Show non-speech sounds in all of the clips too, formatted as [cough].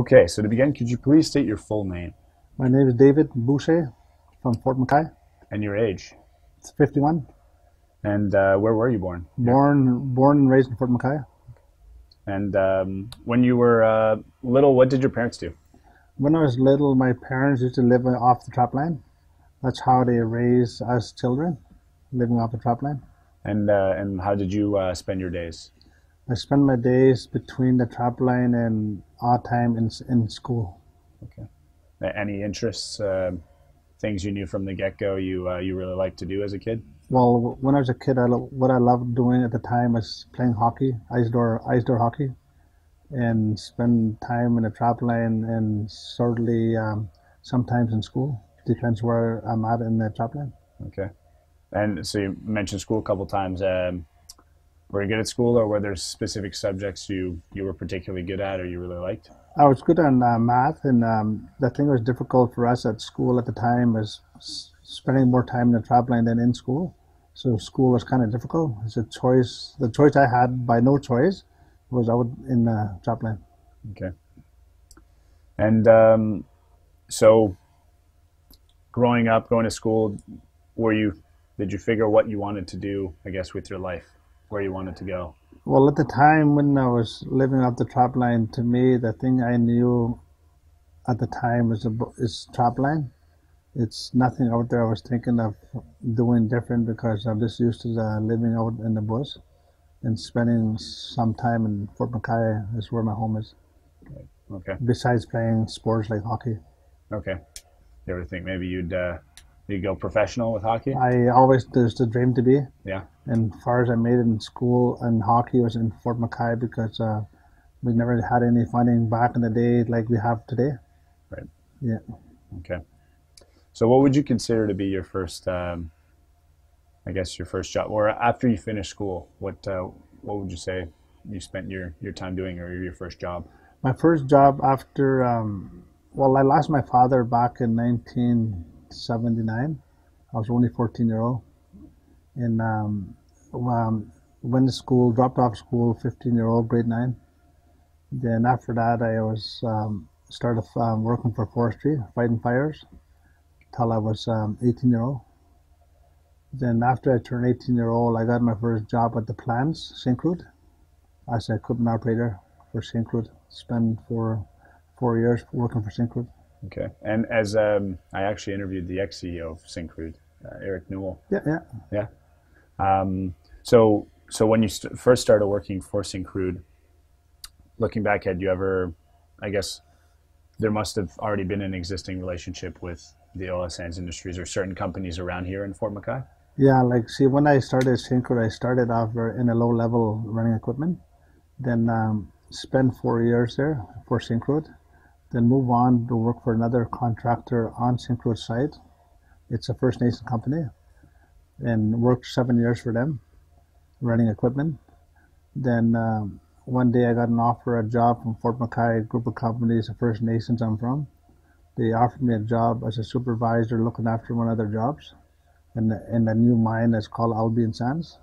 Okay, so to begin, could you please state your full name My name is David Bouchier from Fort McKay. and your age? It's 51. And uh, where were you born? Born born and raised in Fort McKay. And um, when you were uh, little, what did your parents do? When I was little, my parents used to live off the trap line. That's how they raised us children, living off the trap line. And uh, and how did you uh, spend your days? I spent my days between the trap line and odd time in, in school. Okay. Any interests, uh, things you knew from the get go you uh, you really liked to do as a kid? Well, when I was a kid, I, lo- what I loved doing at the time was playing hockey, ice door, ice door hockey, and spend time in the trap line and certainly um, sometimes in school. Depends where I'm at in the trap line. Okay. And so you mentioned school a couple times. Um, were you good at school, or were there specific subjects you you were particularly good at, or you really liked? I was good on uh, math, and um, the thing that was difficult for us at school at the time was s- spending more time in the trap line than in school. So school was kind of difficult. It's a choice. The choice I had by no choice was out in the trap line. Okay. And um, so, growing up, going to school, were you did you figure what you wanted to do? I guess with your life, where you wanted to go. Well, at the time when I was living off the trap line, to me, the thing I knew at the time is, a, is trap line. It's nothing out there I was thinking of doing different because I'm just used to the living out in the bush and spending some time in Fort McKay is where my home is. Okay. Besides playing sports like hockey, Okay. You ever think maybe you'd uh, you'd go professional with hockey? I always there's the dream to be. Yeah. And far as I made it in school and hockey was in Fort McKay because uh, we never had any funding back in the day like we have today. Right. Yeah. Okay. So, what would you consider to be your first, um, I guess, your first job, or after you finish school? What uh, what would you say you spent your, your time doing, or your first job? My first job after, um, well, I lost my father back in 1979. I was only 14 year old, and um, um, went to school, dropped off school, 15 year old, grade nine. Then after that, I was um, started um, working for forestry, fighting fires, till I was um, 18 year old. Then after I turned 18 year old, I got my first job at the plants, Syncrude, as an equipment operator for Syncrude. Spent for four years working for Syncrude. Okay. And as um, I actually interviewed the ex CEO of Syncrude, uh, Eric Newell. Yeah, yeah. Um, so so when you st- first started working for Syncrude, looking back, had you ever, I guess, there must have already been an existing relationship with the oil sands industries or certain companies around here in Fort McKay. Yeah, like see, when I started Syncrude, I started off in a low level running equipment. Then um, spent four years there for Syncrude. Then move on to work for another contractor on Syncrude site. It's a First Nation company, and worked seven years for them, running equipment. Then um, one day I got an offer, a job from Fort McKay, group of companies, the First Nations I'm from. They offered me a job as a supervisor looking after one of their jobs in in the new mine that's called Albian Sands.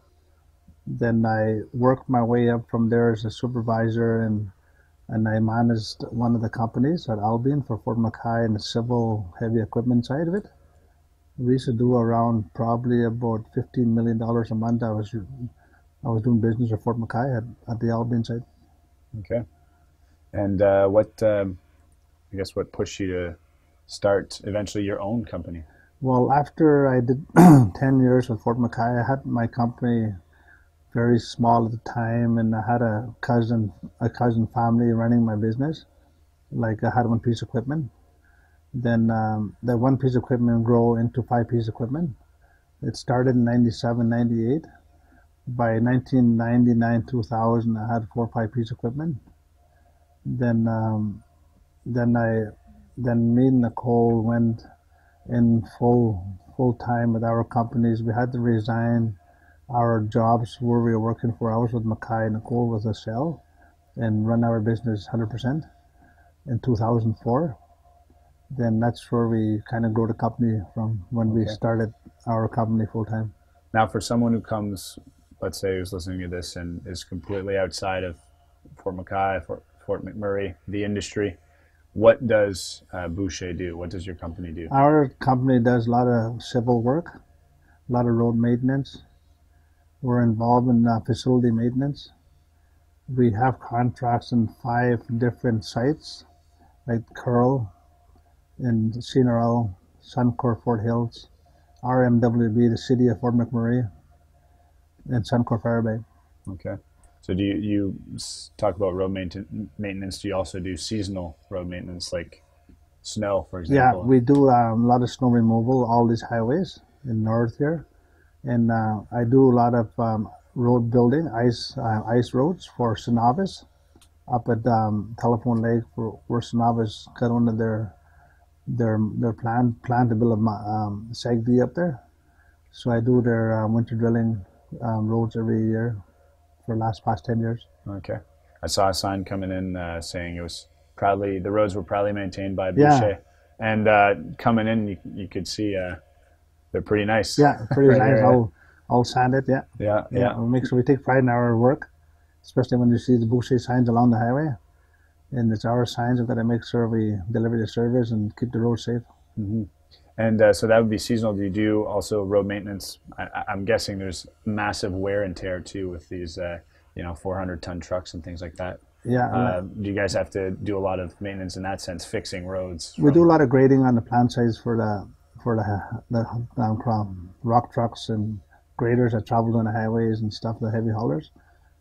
Then I worked my way up from there as a supervisor and and I managed one of the companies at Albian for Fort McKay and the civil heavy equipment side of it. We used to do around probably about fifteen million dollars a month. I was I was doing business at Fort McKay at, at the Albian side. Okay. And uh, what, um, I guess, what pushed you to start eventually your own company? Well, after I did [clears throat] 10 years with Fort McKay, I had my company very small at the time, and I had a cousin, a cousin family running my business. Like I had one piece of equipment. Then um, that one piece of equipment grow into five piece equipment. It started in 97, 98. By 1999, 2000, I had four or five piece equipment. Then, um, then I, then me and Nicole went in full full time with our companies. We had to resign our jobs where we were working four hours with McKay, and Nicole was a Shell, and run our business 100% in 2004. Then that's where we kind of grow the company from when we Okay. started our company full time. Now, for someone who comes, let's say, who's listening to this and is completely outside of Fort McKay, Fort, Fort McMurray, the industry, what does uh, Bouchier do? What does your company do? Our company does a lot of civil work, a lot of road maintenance. We're involved in uh, facility maintenance. We have contracts in five different sites, like Kearl and CNRL, Suncor Fort Hills, RMWB, the city of Fort McMurray, and Suncor Firebag. Okay. So do you, you talk about road mainten- maintenance? Do you also do seasonal road maintenance, like snow, for example? Yeah, we do um, a lot of snow removal, all these highways in north here, and uh, I do a lot of um, road building, ice uh, ice roads for Cenovus up at um, Telephone Lake, for, where Cenovus got one of their their their plan plan to build a um, SAGD up there. So I do their uh, winter drilling um, roads every year for the last past ten years. Okay. I saw a sign coming in uh, saying it was proudly the roads were proudly maintained by Yeah. Bouchier, and uh, coming in you, you could see uh, they're pretty nice. Yeah, pretty [laughs] Right nice, yeah. all all sanded. Yeah. yeah, Yeah, yeah. we make sure we take pride in our work, especially when you see the Bouchier signs along the highway. And it's our signs. We've got to make sure we deliver the service and keep the road safe. And uh, so that would be seasonal. Do you do also road maintenance? I, I'm guessing there's massive wear and tear too with these, uh, you know, 400 ton trucks and things like that. Yeah, Uh, do you guys have to do a lot of maintenance in that sense, fixing roads? we do a lot of grading on the plant sites for the for the the um, crom- rock trucks and graders that travel on the highways and stuff, the heavy haulers.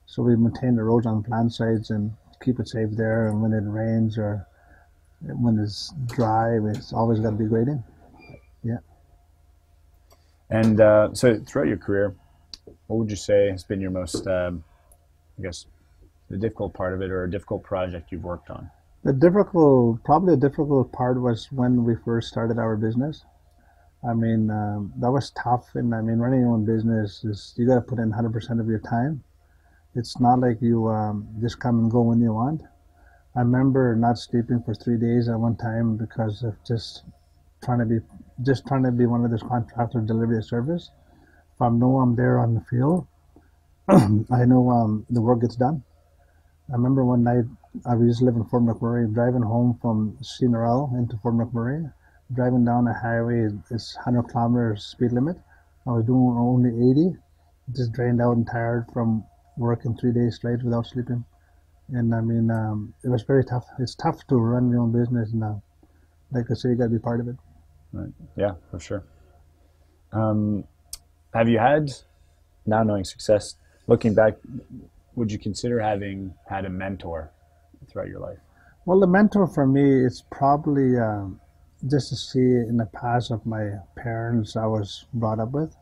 So we maintain the roads on the plant sites and keep it safe there. And when it rains or when it's dry, it's always got to be grading. Yeah. And uh, so throughout your career, what would you say has been your most, um, I guess, the difficult part of it or a difficult project you've worked on? The difficult, probably the difficult part was when we first started our business. I mean, um, that was tough. And I mean, running your own business is you got to put in 100% of your time. It's not like you um, just come and go when you want. I remember not sleeping for three days at one time because of just trying to be, just trying to be one of those contractors delivery service. If I know I'm there on the field, [clears throat] I know um, the work gets done. I remember one night I was living in Fort McMurray, driving home from CNRL into Fort McMurray, driving down a highway, it's 100 kilometers speed limit. I was doing only 80, just drained out and tired from working three days straight without sleeping. And I mean, um, it was very tough. It's tough to run your own business now. Like I say, you got to be part of it. Right. Yeah, for sure. Um, have you had, now knowing success, looking back, would you consider having had a mentor throughout your life? Well, the mentor for me is probably um, just to see in the past of my parents I was brought up with.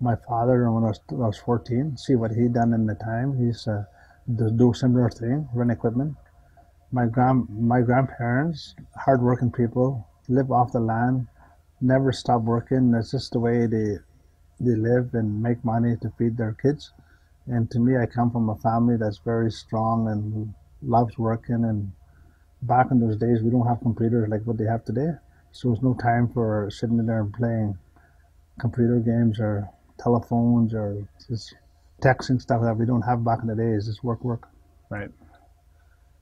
My father, when I was, I was 14, see what he done in the time. He's uh, do similar thing, run equipment. My grand my grandparents, hardworking people, live off the land, never stop working. That's just the way they they live and make money to feed their kids. And to me, I come from a family that's very strong and loves working and back in those days we don't have computers like what they have today so there's no time for sitting there and playing computer games or telephones or just texting stuff that we don't have back in the days just work work Right.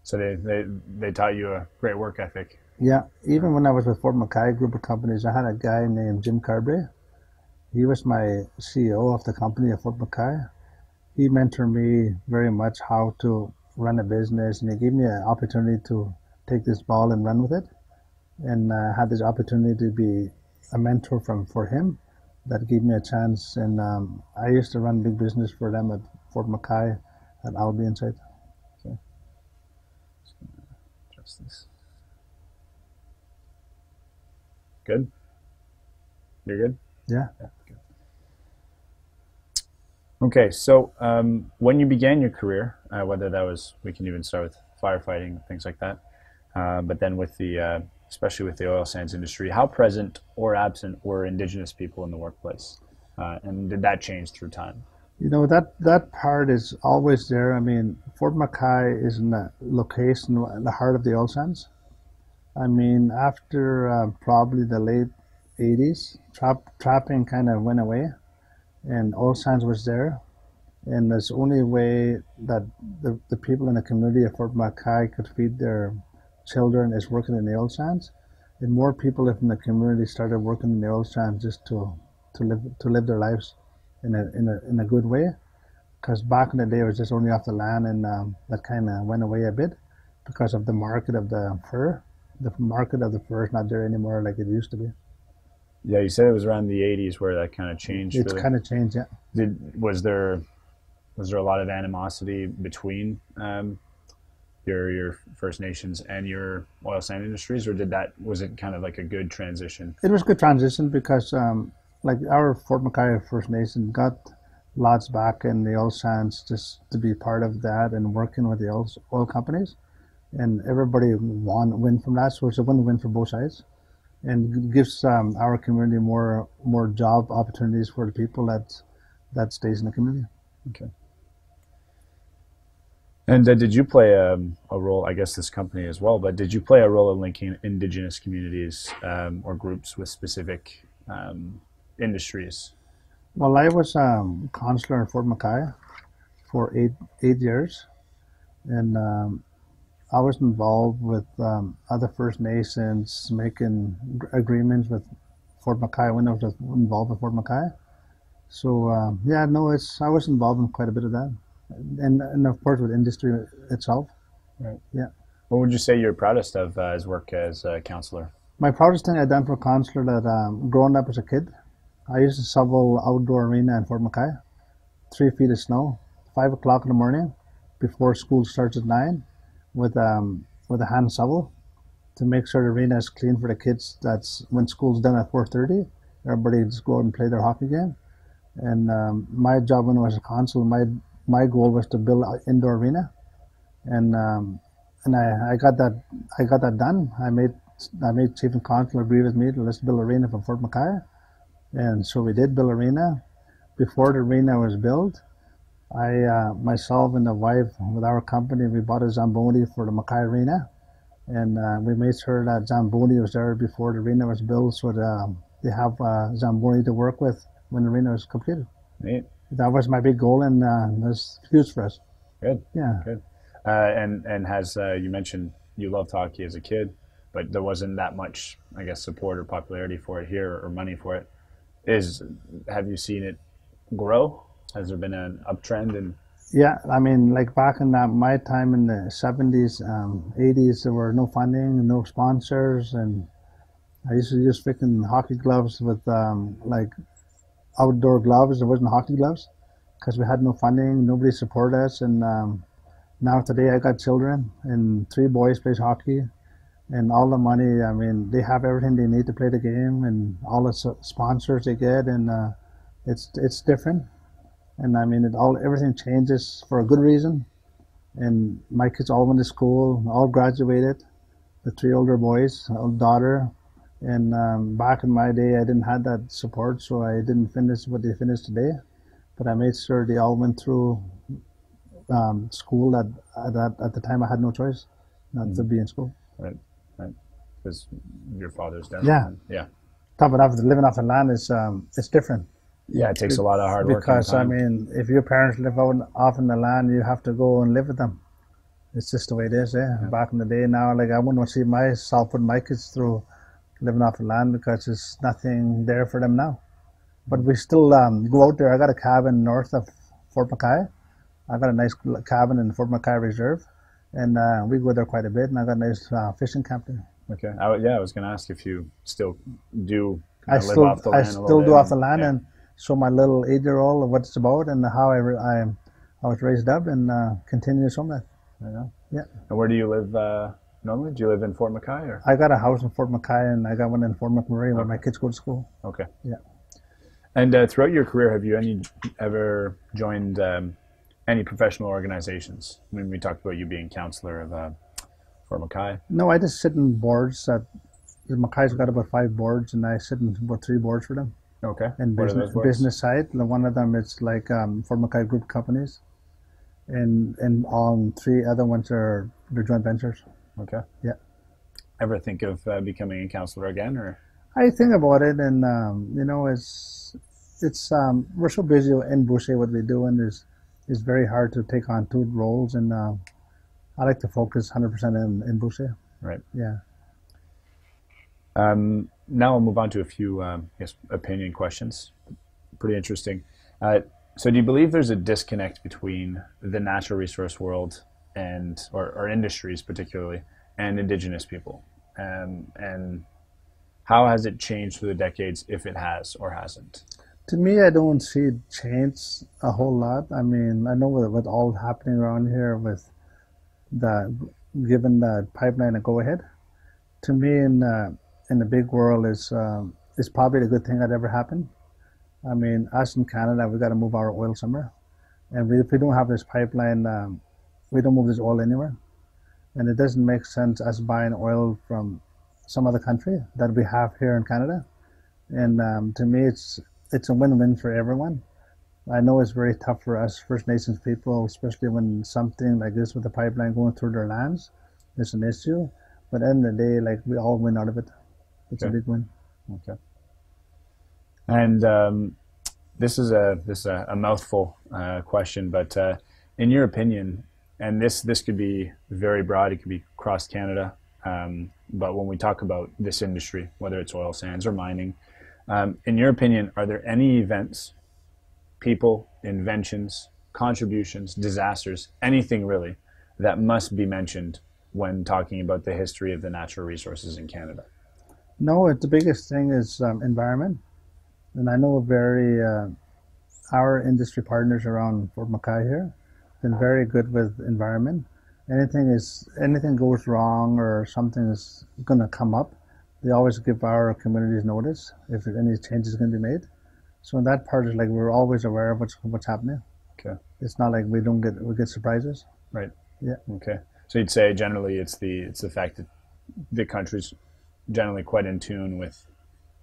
So they, they, they taught you a great work ethic. yeah even when i was with fort mckay group of companies i had a guy named jim carberry he was my ceo of the company at fort mckay he mentored me very much how to run a business and he gave me an opportunity to take this ball and run with it and uh, had this opportunity to be a mentor from for him that gave me a chance and um, i used to run big business for them at fort mckay at albian site Just this. Good? You're good? yeah good. Okay, so um, when you began your career, uh, whether that was, we can even start with firefighting, things like that, uh, but then with the, uh, especially with the oil sands industry, how present or absent were Indigenous people in the workplace? Uh, and did that change through time? You know that that part is always there. I mean, Fort McKay is in a location in the heart of the oil sands. I mean, after uh, probably the late '80s, trap, trapping kind of went away, and oil sands was there, and that's the only way that the, the people in the community of Fort McKay could feed their children is working in the oil sands, and more people in the community started working in the oil sands just to to live to live their lives in a in a in a good way. Because back in the day, it was just only off the land, and um, that kind of went away a bit because of the market of the fur. The market of the fur is not there anymore like it used to be. Yeah, you said it was around the '80s where that kind of changed. It's really. kind of changed, yeah. Did was there was there a lot of animosity between um, your your First Nations and your oil sand industries, or did that was it kind of like a good transition? It was a good transition because, um, like our Fort McKay First Nation got lots back in the oil sands just to be part of that and working with the oil, oil companies, and everybody won win from that. So it's a win-win for both sides, and gives um, our community more more job opportunities for the people that that stays in the community. Okay. And did you play um, a role? I guess this company as well, but did you play a role in linking indigenous communities um, or groups with specific um, industries? Well, I was um, consular in Fort McKay for eight eight years, and um, I was involved with um, other First Nations making agreements with Fort McKay when I was involved with Fort McKay. So um, yeah, no, it's I was involved in quite a bit of that, and and of course with industry itself. Right. Yeah. What would you say you're proudest of uh, as work as a counselor? My proudest thing I done for counselor that um, growing up as a kid, I used to shovel outdoor arena in Fort McKay, three feet of snow, five o'clock in the morning, before school starts at nine, with um, with a hand shovel, to make sure the arena is clean for the kids. That's when school's done at four thirty. Everybody just go out and play their hockey game. And um, my job when I was a consul, my my goal was to build an indoor arena, and um, and I, I got that I got that done. I made I made chief and consul agree with me to let's build arena for Fort McKay, and so we did build arena. Before the arena was built, I uh, myself and the wife with our company we bought a zamboni for the McKay arena, and uh, we made sure that zamboni was there before the arena was built, so that um, they have uh, zamboni to work with when the arena was completed. Neat. That was my big goal, and uh, that's huge for us. Good. Yeah. Uh, and and has uh, you mentioned you loved hockey as a kid, but there wasn't that much, I guess, support or popularity for it here or money for it. Is have you seen it grow? Has there been an uptrend? in? Yeah, I mean, like back in uh, my time in the 70s, um, 80s, there were no funding, no sponsors, and I used to use freaking hockey gloves with um, like outdoor gloves. There wasn't hockey gloves because we had no funding, nobody supported us, and um, now today I got children and three boys plays hockey, and all the money. I mean, they have everything they need to play the game, and all the sponsors they get, and uh, it's it's different and I mean it all everything changes for a good reason. And my kids all went to school, all graduated. The three older boys, daughter, and um, back in my day, I didn't have that support, so I didn't finish what they finished today. But I made sure they all went through um, school. At, at that at the time, I had no choice not to be in school. Right because your father's done. Yeah. Yeah. Top of that, living off the land is um, it's different. Yeah. It takes a lot of hard work. Because I mean, if your parents live out off in the land, you have to go and live with them. It's just the way it is. Eh? Back in the day, now like I wouldn't want to see myself put my kids through living off the land because there's nothing there for them now. But we still um, go out there. I got a cabin north of Fort McKay. I got a nice cabin in Fort McKay Reserve, and uh, we go there quite a bit. And I got a nice uh, fishing camp there. Okay. I, yeah, I was going to ask if you still do I live still off the I land a still do off the land yeah. and show my little eight year old what it's about and how I I, I was raised up and uh, continue to show that. I know. Yeah. And where do you live uh, normally? Do you live in Fort McKay or? I got a house in Fort McKay and I got one in Fort McMurray where my kids go to school. Okay. Yeah. And uh, throughout your career, have you any ever joined um, any professional organizations? I mean, we talked about you being counselor of uh, Fort McKay. No, I just sit in boards. At, McKay's got about five boards and I sit in about three boards for them. Okay. And business, business side, one of them is like um, Fort McKay Group companies. And and on three other ones are joint ventures. Okay. Yeah. Ever think of uh, becoming a counselor again, or? I think about it, and um, you know, it's it's um, we're so busy in Bouchier what we do, and it's it's very hard to take on two roles, and uh, I like to focus 100% in in Bouchier. Right. Yeah. Um, now I'll move on to a few, um, I guess, opinion questions. Pretty interesting. Uh, so, do you believe there's a disconnect between the natural resource world and, or, or industries particularly, and Indigenous people? Um, and how has it changed through the decades, if it has or hasn't? To me, I don't see it change a whole lot. I mean, I know with, with all happening around here with the given the pipeline a go ahead. To me, in uh, in the big world, is um, is probably the good thing that ever happened. I mean, us in Canada, we got to move our oil somewhere, and if we don't have this pipeline, um, we don't move this oil anywhere, and it doesn't make sense us buying oil from some other country that we have here in Canada, and um, to me, it's it's a win-win for everyone. I know it's very tough for us First Nations people, especially when something like this with the pipeline going through their lands is an issue. But at the end of the day, like we all win out of it. It's Okay. a big win. Okay. And um, this is a this is a, a mouthful uh, question, but uh, in your opinion, and this this could be very broad. It could be across Canada. Um, but when we talk about this industry, whether it's oil sands or mining, um, in your opinion, are there any events, people, inventions, contributions, disasters, anything really, that must be mentioned when talking about the history of the natural resources in Canada? No, the biggest thing is um, environment, and I know very uh, our industry partners around Fort McKay here been very good with environment. Anything is anything goes wrong or something is going to come up, they always give our communities notice if any changes going to be made. So in that part is like we're always aware of what's what's happening. Okay. It's not like we don't get we get surprises. Right. Yeah. Okay. So you'd say generally it's the it's the fact that the country's generally quite in tune with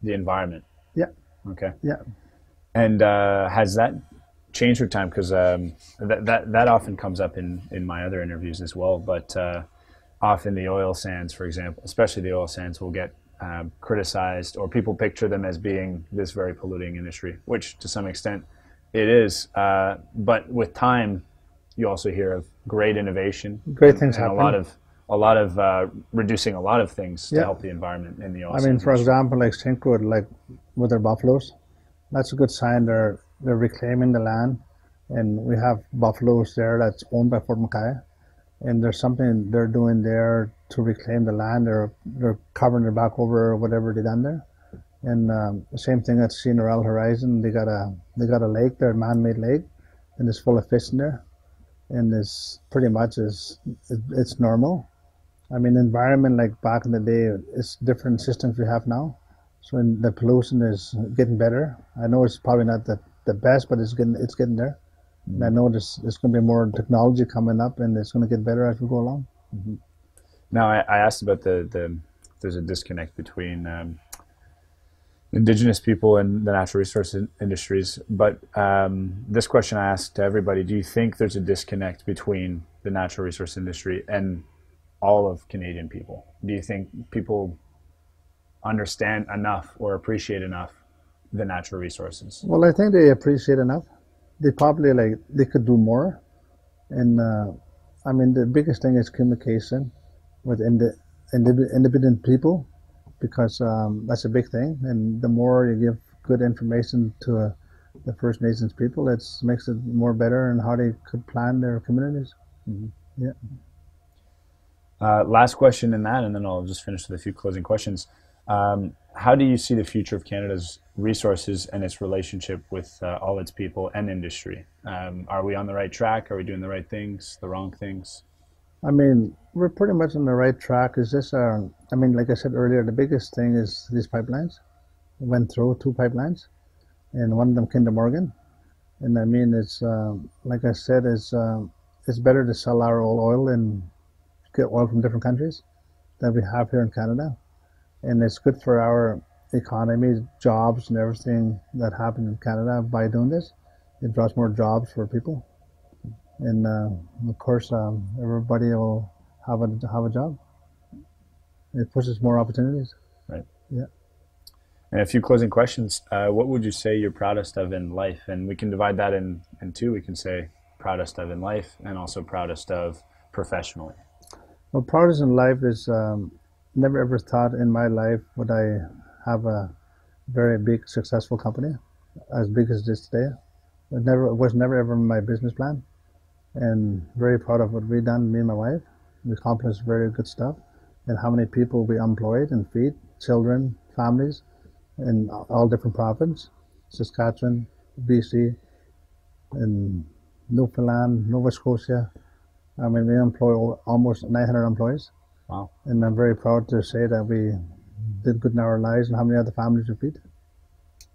the environment. Yeah. Okay. Yeah. And uh, has that changed with time? Because um, that, that that often comes up in in my other interviews as well. But uh, often the oil sands, for example, especially the oil sands, will get um, criticized, or people picture them as being this very polluting industry, which to some extent it is. Uh, but with time, you also hear of great innovation, Great things and happen. a lot of a lot of uh, reducing a lot of things to help the environment in the oil I mean, for industry. example, like Syncrude, like with their buffaloes, that's a good sign they're they're reclaiming the land, and we have buffaloes there that's owned by Fort McKay, and there's something they're doing there to reclaim the land. They're they're covering their back over whatever they done there, and um, the same thing at CNRL Horizon. They got a they got a lake, their man-made lake, and it's full of fish in there, and it's pretty much is it, it's normal. I mean, environment like back in the day, it's different systems we have now. So when the pollution is getting better, I know it's probably not the, the best, but it's getting it's getting there. And I know there's there's going to be more technology coming up, and it's going to get better as we go along. Now, I, I asked about the, the there's a disconnect between um, indigenous people and the natural resource in- industries. But um, this question I asked to everybody: Do you think there's a disconnect between the natural resource industry and all of Canadian people? Do you think people understand enough or appreciate enough the natural resources? Well, I think they appreciate enough. They probably like they could do more, and uh, I mean the biggest thing is communication with indi- independent people, because um, that's a big thing. And the more you give good information to uh, the First Nations people, it makes it more better and how they could plan their communities. Uh, last question in that, and then I'll just finish with a few closing questions. Um, how do you see the future of Canada's resources and its relationship with uh, all its people and industry? Um, are we on the right track? Are we doing the right things, the wrong things? I mean, we're pretty much on the right track. Is this? Uh, I mean, like I said earlier, the biggest thing is these pipelines. We Went through two pipelines, and one of them came to Morgan. And I mean, it's um, like I said, it's um, it's better to sell our old oil and get oil from different countries than we have here in Canada, and it's good for our economy, jobs, and everything that happens in Canada by doing this. It draws more jobs for people and uh, of course um, everybody will have a have a job. It pushes more opportunities. Right. Yeah. And a few closing questions. Uh, what would you say you're proudest of in life? And we can divide that in, in two. We can say proudest of in life and also proudest of professionally. Well, proudest in life is um, never ever thought in my life would I have a very big successful company as big as this today. It never it was never ever my business plan, and very proud of what we done. Me and my wife, we accomplished very good stuff, and how many people we employed and feed children, families, in all different provinces, Saskatchewan, BC, and Newfoundland, Nova Scotia. I mean, we employ almost 900 employees, Wow. and I'm very proud to say that we did good in our lives and how many other families we feed.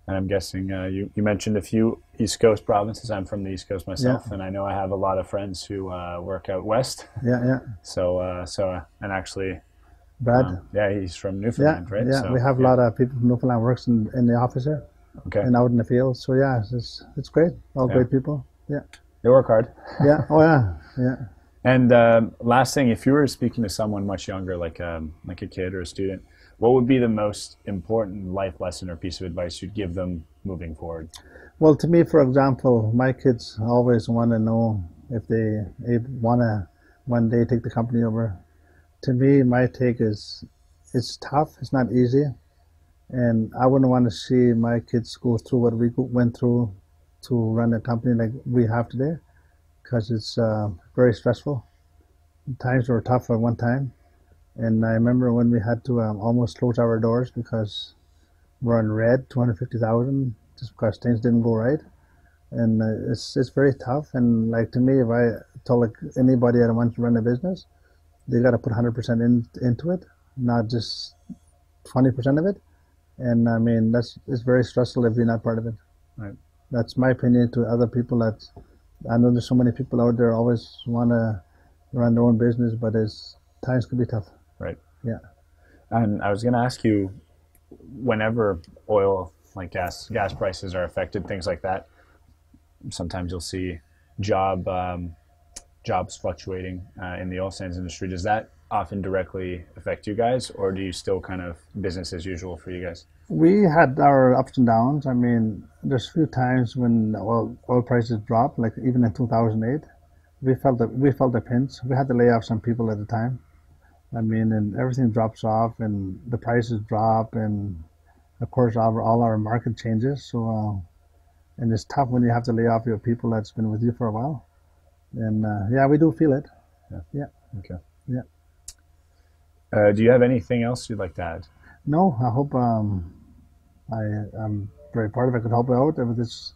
And I'm guessing uh, you, you mentioned a few East Coast provinces. I'm from the East Coast myself, and I know I have a lot of friends who uh, work out west. Yeah, yeah. So, uh, so uh, and actually, Brad. um, yeah, he's from yeah, Newfoundland, right? yeah. So, we have a lot of people from Newfoundland works in, in the office here Okay, and out in the field. So yeah, it's it's, it's great. All Yeah. great people. Yeah, they work hard. yeah. Oh yeah, [laughs] yeah. And um, last thing, if you were speaking to someone much younger, like um, like a kid or a student, what would be the most important life lesson or piece of advice you'd give them moving forward? Well, to me, for example, my kids always want to know if they, want to one day take the company over. To me, my take is it's tough. It's not easy, and I wouldn't want to see my kids go through what we went through to run a company like we have today, because it's uh, very stressful. Times were tough at one time, and I remember when we had to um, almost close our doors because we're on red, two hundred fifty thousand just because things didn't go right. And uh, it's it's very tough. And like to me, if I told like anybody that wants to run a business, they got to put hundred percent in into it, not just twenty percent of it. And I mean that's it's very stressful if you're not part of it. Right. That's my opinion to other people. That I know there's so many people out there always want to run their own business, but it's times can be tough. Right. Yeah. And I was going to ask you, whenever oil, like gas, gas prices are affected, things like that, sometimes you'll see job um, jobs fluctuating uh, in the oil sands industry. Does that often directly affect you guys, or do you still kind of business as usual for you guys? We had our ups and downs. I mean, there's a few times when oil oil prices dropped, like even in 2008, we felt the we felt the pinch. We had to lay off some people at the time. I mean, and everything drops off, and the prices drop, and of course, all, all our market changes. So, uh, and it's tough when you have to lay off your people that's been with you for a while. And uh, yeah, we do feel it. Yeah. Okay. Yeah. Uh, do you have anything else you'd like to add? No, I hope um, I I'm very proud if I could help out with this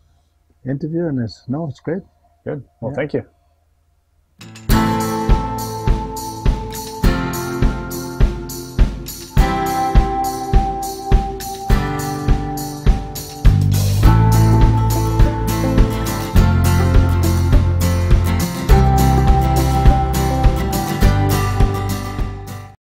interview, and it's no, it's great. Good. Well, Yeah. thank you.